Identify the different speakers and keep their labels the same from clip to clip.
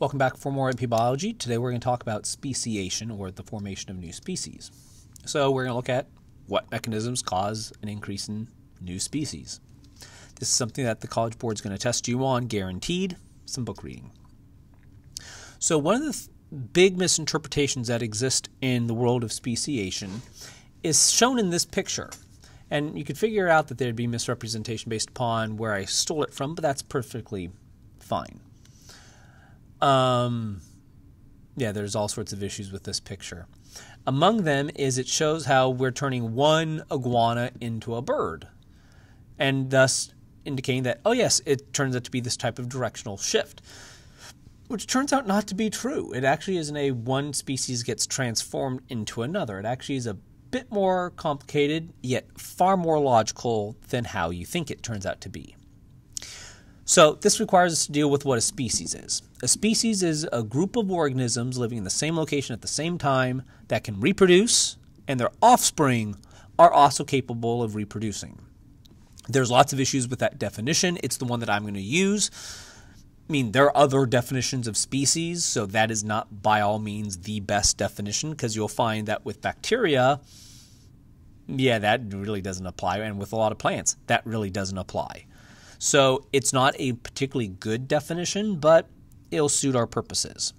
Speaker 1: Welcome back for more AP Biology. Today we're going to talk about speciation or the formation of new species. So we're going to look at what mechanisms cause an increase in new species. This is something that the College Board is going to test you on, guaranteed. Some book reading. So one of the th- big misinterpretations that exist in the world of speciation is shown in this picture. And you could figure out that there'd be misrepresentation based upon where I stole it from, but that's perfectly fine. Um, yeah, there's all sorts of issues with this picture. Among them is it shows how we're turning one iguana into a bird, and thus indicating that, oh, yes, it turns out to be this type of directional shift, which turns out not to be true. It actually isn't a one species gets transformed into another. It actually is a bit more complicated, yet far more logical than how you think it turns out to be. So, this requires us to deal with what a species is. A species is a group of organisms living in the same location at the same time that can reproduce, and their offspring are also capable of reproducing. There's lots of issues with that definition. It's the one that I'm going to use. I mean, there are other definitions of species, so that is not by all means the best definition because you'll find that with bacteria, yeah, that really doesn't apply. And with a lot of plants, that really doesn't apply. So it's not a particularly good definition, but it'll suit our purposes.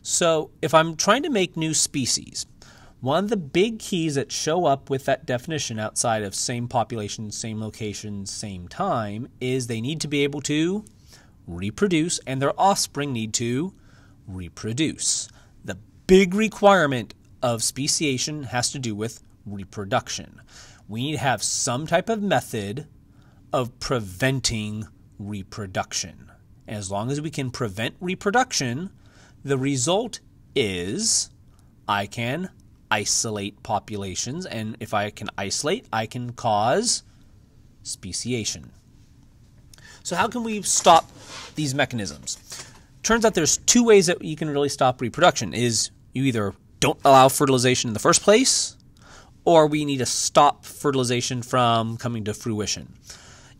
Speaker 1: So if I'm trying to make new species, one of the big keys that show up with that definition outside of same population, same location, same time is they need to be able to reproduce and their offspring need to reproduce. The big requirement of speciation has to do with reproduction. We need to have some type of method of preventing reproduction. As long as we can prevent reproduction, the result is I can isolate populations, and if I can isolate, I can cause speciation. So, how can we stop these mechanisms? Turns out there's two ways that you can really stop reproduction is you either don't allow fertilization in the first place or we need to stop fertilization from coming to fruition.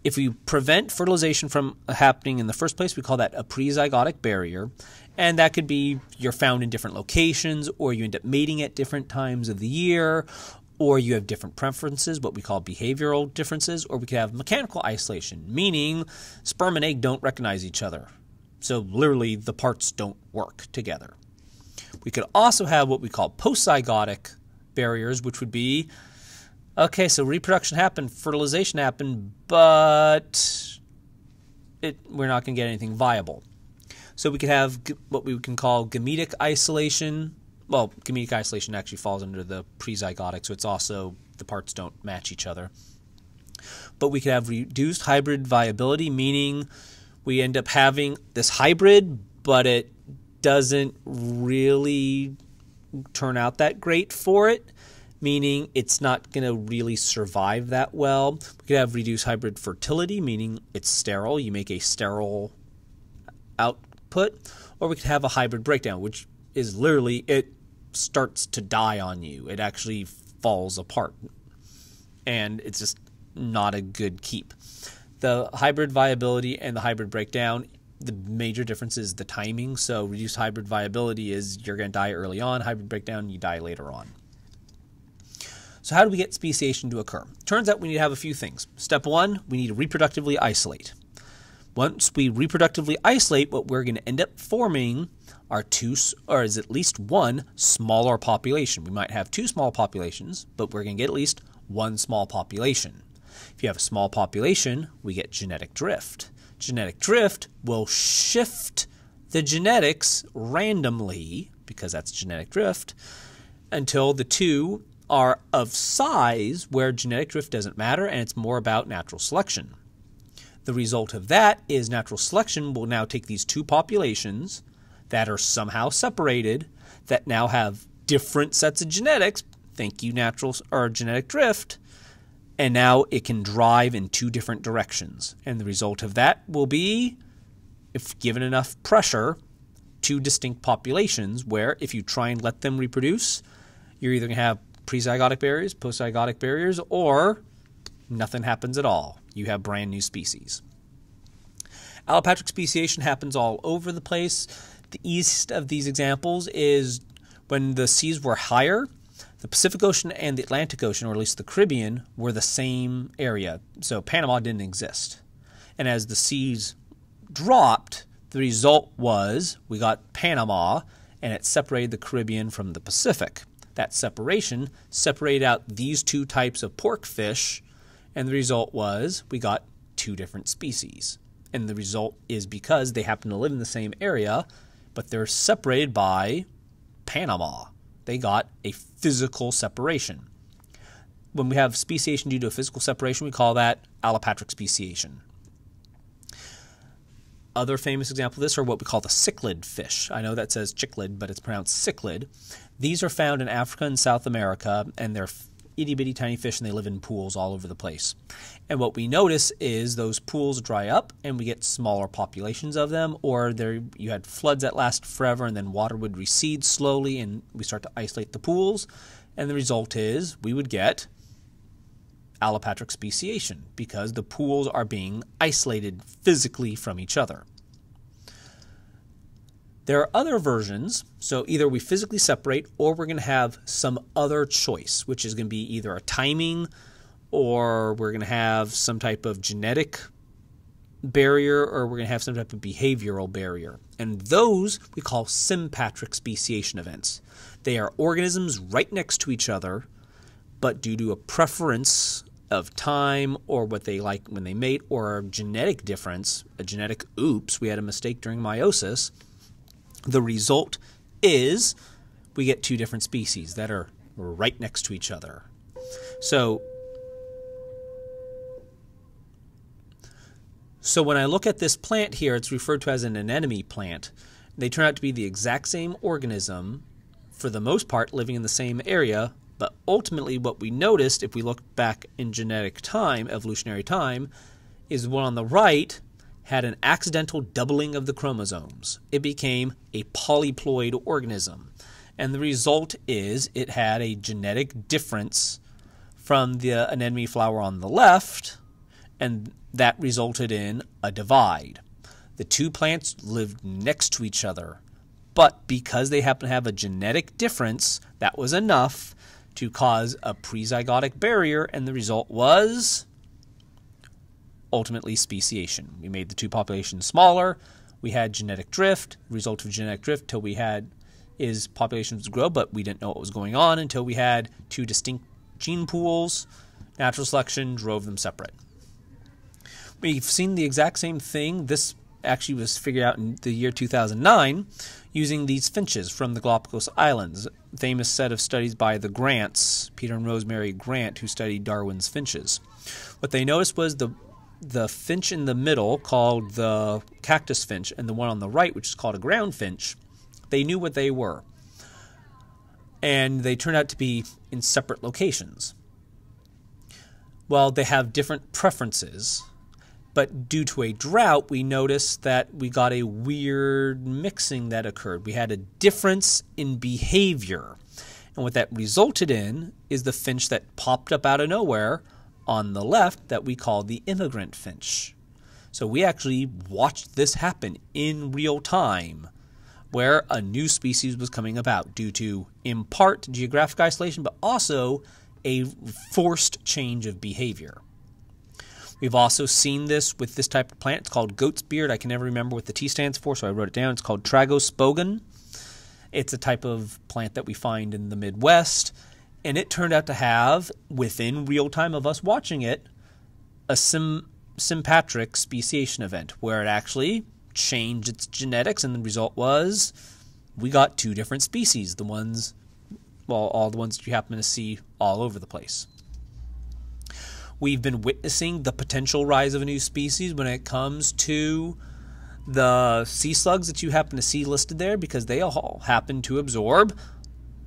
Speaker 1: If we prevent fertilization from happening in the first place, we call that a prezygotic barrier. And that could be you're found in different locations, or you end up mating at different times of the year, or you have different preferences, what we call behavioral differences, or we could have mechanical isolation, meaning sperm and egg don't recognize each other. So literally, the parts don't work together. We could also have what we call postzygotic barriers, which would be okay, so reproduction happened, fertilization happened, but it, we're not going to get anything viable. So we could have what we can call gametic isolation. Well, gametic isolation actually falls under the prezygotic, so it's also the parts don't match each other. But we could have reduced hybrid viability, meaning we end up having this hybrid, but it doesn't really turn out that great for it, meaning it's not going to really survive that well. We could have reduced hybrid fertility, meaning it's sterile. You make a sterile output, or we could have a hybrid breakdown, which is literally it starts to die on you. It actually falls apart, and it's just not a good keep. The hybrid viability and the hybrid breakdown the major difference is the timing. So reduced hybrid viability is you're going to die early on. Hybrid breakdown, you die later on. So how do we get speciation to occur? Turns out we need to have a few things. Step one, we need to reproductively isolate. Once we reproductively isolate, what we're going to end up forming are two, or is at least one smaller population. We might have two small populations, but we're going to get at least one small population. If you have a small population, we get genetic drift genetic drift will shift the genetics randomly, because that's genetic drift, until the two are of size where genetic drift doesn't matter and it's more about natural selection. The result of that is natural selection will now take these two populations that are somehow separated, that now have different sets of genetics, thank you, natural or genetic drift, and now it can drive in two different directions. And the result of that will be, if given enough pressure, two distinct populations where if you try and let them reproduce, you're either going to have prezygotic barriers, postzygotic barriers, or nothing happens at all. You have brand new species. Allopatric speciation happens all over the place. The east of these examples is when the seas were higher. The Pacific Ocean and the Atlantic Ocean, or at least the Caribbean, were the same area. So Panama didn't exist. And as the seas dropped, the result was we got Panama and it separated the Caribbean from the Pacific. That separation separated out these two types of pork fish, and the result was we got two different species. And the result is because they happen to live in the same area, but they're separated by Panama. They got a physical separation. When we have speciation due to a physical separation, we call that allopatric speciation. Other famous example of this are what we call the cichlid fish. I know that says cichlid, but it's pronounced cichlid. These are found in Africa and South America, and they're itty bitty tiny fish and they live in pools all over the place. And what we notice is those pools dry up and we get smaller populations of them, or there you had floods that last forever and then water would recede slowly and we start to isolate the pools. And the result is we would get allopatric speciation because the pools are being isolated physically from each other. There are other versions, so either we physically separate or we're going to have some other choice, which is going to be either a timing or we're going to have some type of genetic barrier or we're going to have some type of behavioral barrier. And those we call sympatric speciation events. They are organisms right next to each other, but due to a preference of time or what they like when they mate or a genetic difference, a genetic oops, we had a mistake during meiosis the result is we get two different species that are right next to each other. So, so when I look at this plant here, it's referred to as an anemone plant. They turn out to be the exact same organism, for the most part, living in the same area. But ultimately, what we noticed, if we look back in genetic time, evolutionary time, is one on the right had an accidental doubling of the chromosomes. It became a polyploid organism. And the result is it had a genetic difference from the anemone flower on the left, and that resulted in a divide. The two plants lived next to each other, but because they happen to have a genetic difference, that was enough to cause a prezygotic barrier, and the result was ultimately speciation. We made the two populations smaller. We had genetic drift. result of genetic drift till we had is populations grow, but we didn't know what was going on until we had two distinct gene pools. Natural selection drove them separate. We've seen the exact same thing. This actually was figured out in the year 2009 using these finches from the Galapagos Islands. Famous set of studies by the Grants, Peter and Rosemary Grant, who studied Darwin's finches. What they noticed was the the finch in the middle, called the cactus finch, and the one on the right, which is called a ground finch, they knew what they were. And they turned out to be in separate locations. Well, they have different preferences, but due to a drought, we noticed that we got a weird mixing that occurred. We had a difference in behavior. And what that resulted in is the finch that popped up out of nowhere on the left that we call the immigrant finch. So we actually watched this happen in real time where a new species was coming about due to, in part, geographic isolation, but also a forced change of behavior. We've also seen this with this type of plant. It's called goat's beard. I can never remember what the T stands for, so I wrote it down. It's called Tragopogon. It's a type of plant that we find in the Midwest and it turned out to have, within real time of us watching it, a sim, sympatric speciation event where it actually changed its genetics, and the result was we got two different species. The ones, well, all the ones that you happen to see all over the place. We've been witnessing the potential rise of a new species when it comes to the sea slugs that you happen to see listed there because they all happen to absorb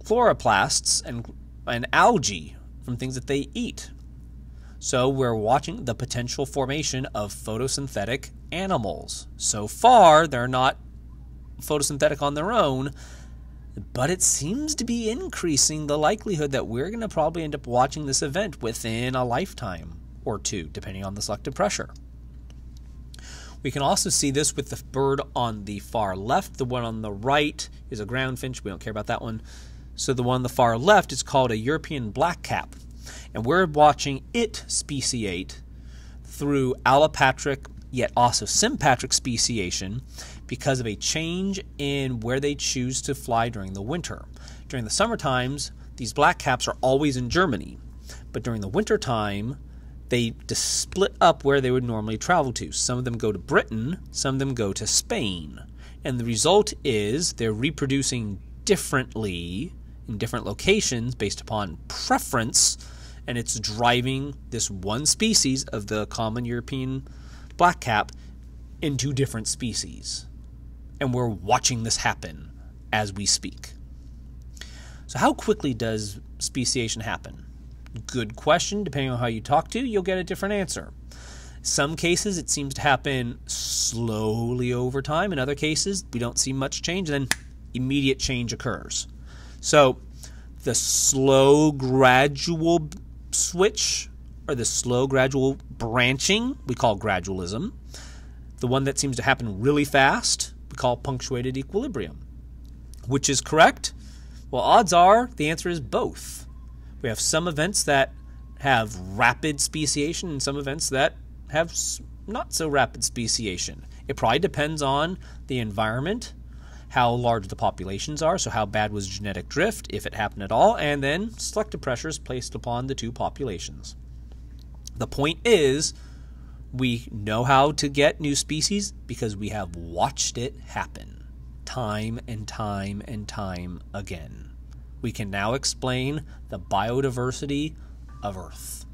Speaker 1: chloroplasts and and algae from things that they eat. So we're watching the potential formation of photosynthetic animals. So far, they're not photosynthetic on their own, but it seems to be increasing the likelihood that we're going to probably end up watching this event within a lifetime or two, depending on the selective pressure. We can also see this with the bird on the far left. The one on the right is a ground finch. We don't care about that one. So the one on the far left is called a European blackcap. And we're watching it speciate through allopatric yet also sympatric speciation because of a change in where they choose to fly during the winter. During the summer times, these blackcaps are always in Germany, but during the winter time, they split up where they would normally travel to. Some of them go to Britain, some of them go to Spain. And the result is they're reproducing differently in different locations based upon preference, and it's driving this one species of the common European blackcap into different species. And we're watching this happen as we speak. So, how quickly does speciation happen? Good question. Depending on how you talk to, you'll get a different answer. Some cases it seems to happen slowly over time. In other cases, we don't see much change, then immediate change occurs. So, the slow, gradual switch or the slow, gradual branching we call gradualism. The one that seems to happen really fast we call punctuated equilibrium. Which is correct? Well, odds are the answer is both. We have some events that have rapid speciation and some events that have not so rapid speciation. It probably depends on the environment, how large the populations are, so how bad was genetic drift, if it happened at all, and then selective pressures placed upon the two populations. The point is, we know how to get new species because we have watched it happen time and time and time again. We can now explain the biodiversity of Earth.